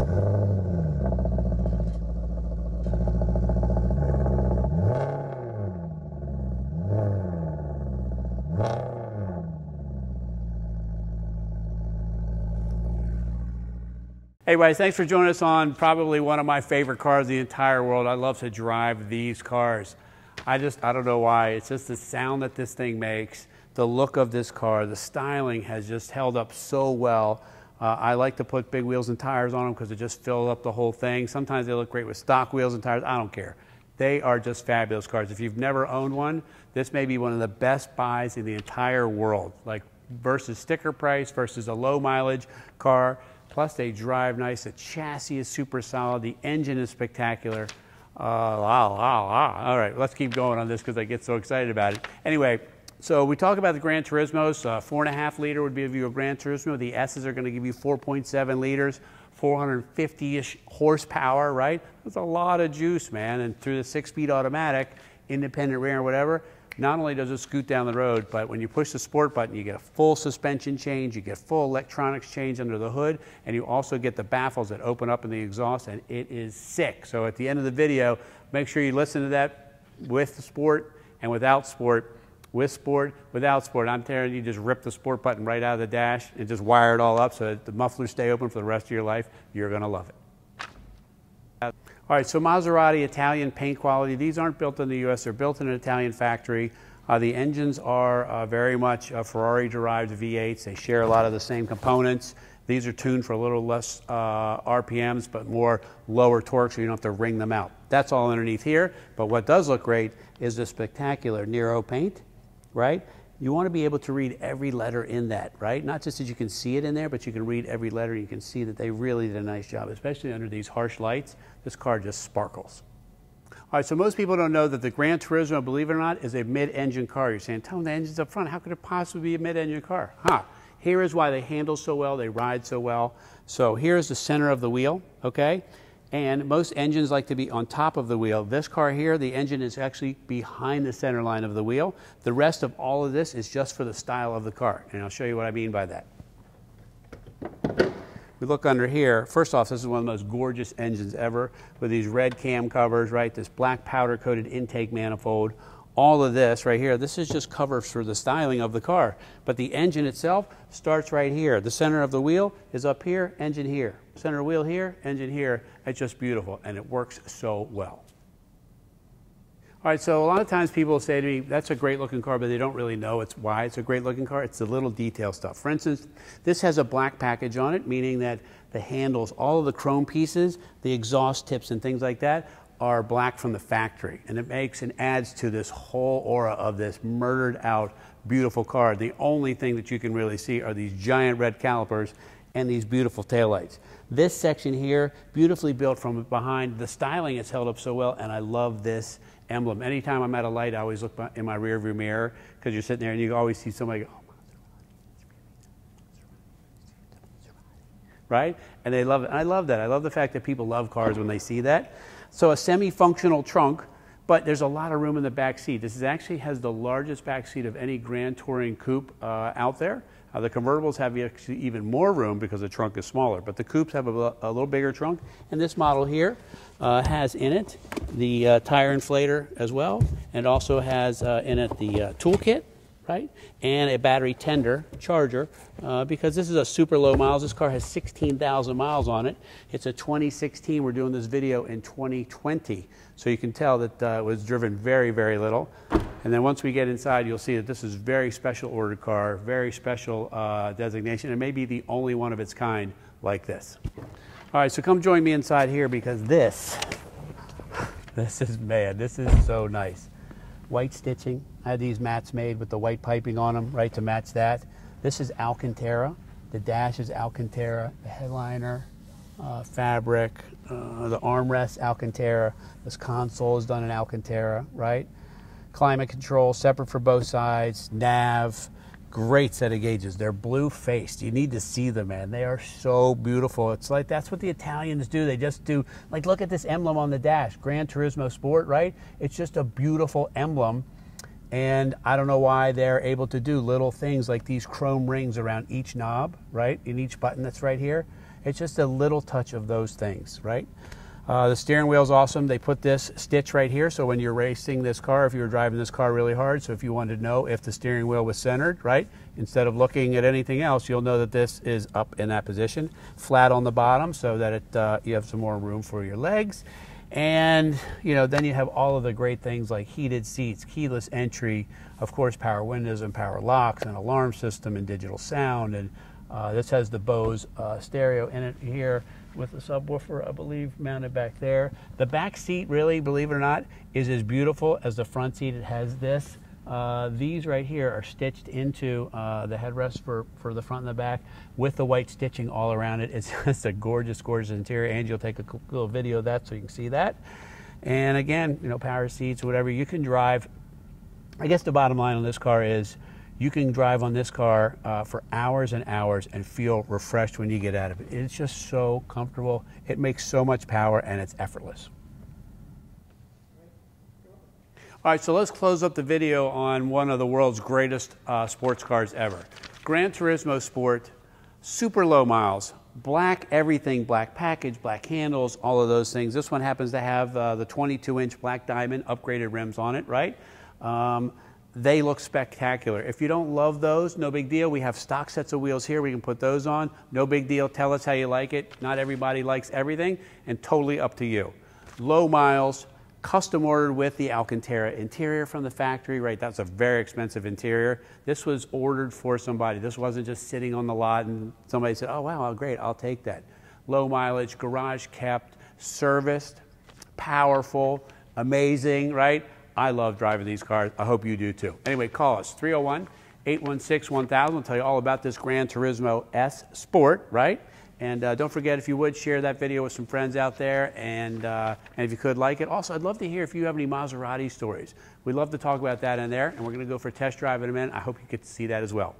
Hey guys, thanks for joining us on probably one of my favorite cars in the entire world. I love to drive these cars. I just, I don't know why. It's just the sound that this thing makes, the look of this car, the styling has just held up so well. Uh, I like to put big wheels and tires on them because it just fills up the whole thing. Sometimes they look great with stock wheels and tires. I don't care. They are just fabulous cars. If you've never owned one, this may be one of the best buys in the entire world. Like versus sticker price versus a low mileage car. Plus, they drive nice. The chassis is super solid. The engine is spectacular. Uh, wow, wow, wow. All right, let's keep going on this because I get so excited about it. Anyway, so we talk about the Gran Turismos. Uh, four and a half liter would give you a Gran Turismo. The S's are going to give you 4.7 liters, 450-ish horsepower, right? That's a lot of juice, man. And through the six-speed automatic, independent rear, whatever, not only does it scoot down the road, but when you push the sport button, you get a full suspension change, you get full electronics change under the hood, and you also get the baffles that open up in the exhaust, and it is sick. So at the end of the video, make sure you listen to that with the sport and without sport. With sport, without sport, I'm telling you, just rip the sport button right out of the dash and just wire it all up so that the mufflers stay open for the rest of your life. You're going to love it. All right, so Maserati Italian paint quality. These aren't built in the U.S. They're built in an Italian factory. Uh, the engines are uh, very much uh, Ferrari-derived V8s. They share a lot of the same components. These are tuned for a little less uh, RPMs, but more lower torque, so you don't have to wring them out. That's all underneath here. But what does look great is the spectacular Nero paint, right? you want to be able to read every letter in that, right? Not just that you can see it in there, but you can read every letter. and You can see that they really did a nice job, especially under these harsh lights. This car just sparkles. All right, so most people don't know that the Gran Turismo, believe it or not, is a mid-engine car. You're saying, tell them the engine's up front. How could it possibly be a mid-engine car? Huh. Here is why they handle so well, they ride so well. So here's the center of the wheel, okay? And most engines like to be on top of the wheel. This car here, the engine is actually behind the center line of the wheel. The rest of all of this is just for the style of the car. And I'll show you what I mean by that. We look under here. First off, this is one of the most gorgeous engines ever with these red cam covers, right? This black powder coated intake manifold all of this right here, this is just covers for the styling of the car. But the engine itself starts right here. The center of the wheel is up here, engine here. Center wheel here, engine here. It's just beautiful, and it works so well. All right, so a lot of times people say to me, that's a great looking car, but they don't really know it's why it's a great looking car. It's the little detail stuff. For instance, this has a black package on it, meaning that the handles, all of the chrome pieces, the exhaust tips and things like that are black from the factory. And it makes and adds to this whole aura of this murdered out, beautiful car. The only thing that you can really see are these giant red calipers and these beautiful taillights. This section here, beautifully built from behind. The styling has held up so well, and I love this emblem. Anytime I'm at a light, I always look in my rearview mirror because you're sitting there and you always see somebody go, right? And they love it. I love that. I love the fact that people love cars when they see that. So a semi-functional trunk, but there's a lot of room in the back seat. This is actually has the largest back seat of any Grand Touring coupe uh, out there. Uh, the convertibles have even more room because the trunk is smaller, but the coupes have a, a little bigger trunk. And this model here uh, has in it the uh, tire inflator as well, and also has uh, in it the uh, toolkit right? And a battery tender charger uh, because this is a super low miles. This car has 16,000 miles on it. It's a 2016. We're doing this video in 2020. So you can tell that uh, it was driven very, very little. And then once we get inside, you'll see that this is very special ordered car, very special uh, designation, and maybe the only one of its kind like this. All right, so come join me inside here because this, this is, man, this is so nice white stitching. I had these mats made with the white piping on them, right, to match that. This is Alcantara. The dash is Alcantara. The headliner, uh, fabric. Uh, the armrest, Alcantara. This console is done in Alcantara, right? Climate control, separate for both sides. Nav, great set of gauges. They're blue faced. You need to see them, man. They are so beautiful. It's like that's what the Italians do. They just do like look at this emblem on the dash, Gran Turismo Sport, right? It's just a beautiful emblem. And I don't know why they're able to do little things like these chrome rings around each knob, right? In each button that's right here. It's just a little touch of those things, right? Uh, the steering wheel is awesome. They put this stitch right here, so when you're racing this car, if you were driving this car really hard, so if you wanted to know if the steering wheel was centered, right, instead of looking at anything else, you'll know that this is up in that position, flat on the bottom, so that it uh, you have some more room for your legs. And you know, then you have all of the great things like heated seats, keyless entry, of course, power windows and power locks, and alarm system and digital sound. And uh, this has the Bose uh, stereo in it here with the subwoofer, I believe, mounted back there. The back seat, really, believe it or not, is as beautiful as the front seat. It has this. Uh, these right here are stitched into uh, the headrest for, for the front and the back with the white stitching all around it. It's just a gorgeous, gorgeous interior. Angie will take a little video of that so you can see that. And again, you know, power seats, whatever, you can drive. I guess the bottom line on this car is you can drive on this car uh, for hours and hours and feel refreshed when you get out of it. It's just so comfortable. It makes so much power and it's effortless. All right, so let's close up the video on one of the world's greatest uh, sports cars ever. Gran Turismo Sport, super low miles, black everything, black package, black handles, all of those things. This one happens to have uh, the 22 inch black diamond upgraded rims on it, right? Um, they look spectacular. If you don't love those, no big deal. We have stock sets of wheels here. We can put those on. No big deal. Tell us how you like it. Not everybody likes everything, and totally up to you. Low miles, custom ordered with the Alcantara interior from the factory, right? That's a very expensive interior. This was ordered for somebody. This wasn't just sitting on the lot and somebody said, oh, wow, great, I'll take that. Low mileage, garage kept, serviced, powerful, amazing, right? I love driving these cars. I hope you do too. Anyway, call us 301 816 1000. I'll tell you all about this Gran Turismo S Sport, right? And uh, don't forget, if you would, share that video with some friends out there. And, uh, and if you could, like it. Also, I'd love to hear if you have any Maserati stories. We'd love to talk about that in there. And we're going to go for a test drive in a minute. I hope you get to see that as well.